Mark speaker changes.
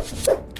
Speaker 1: す